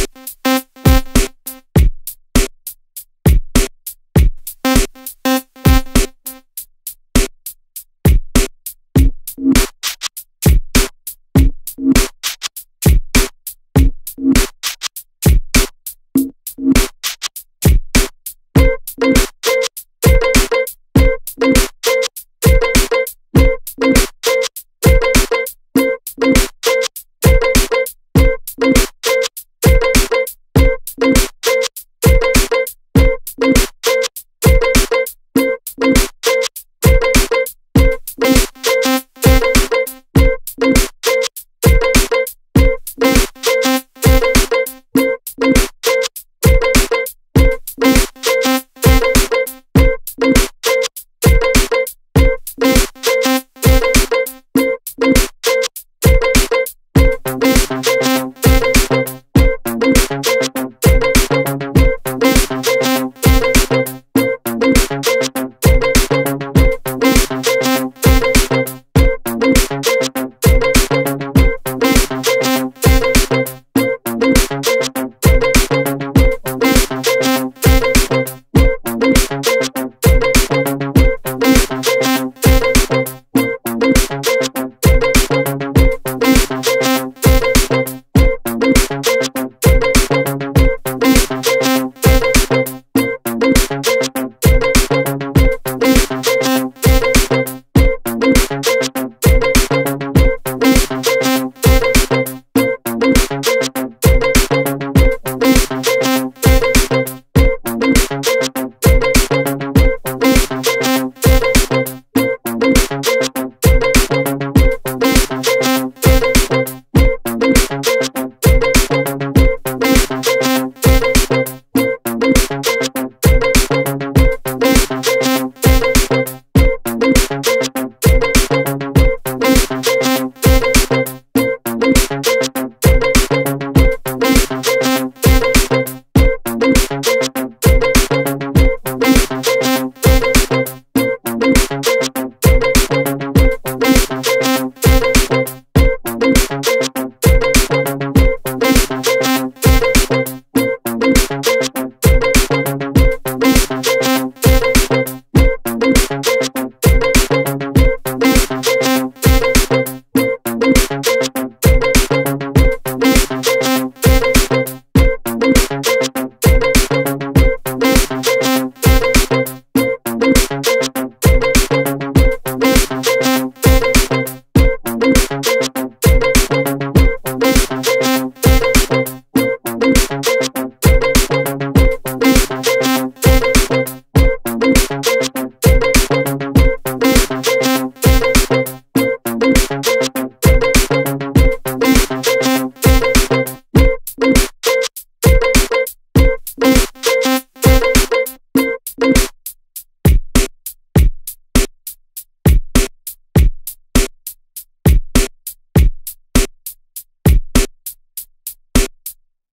you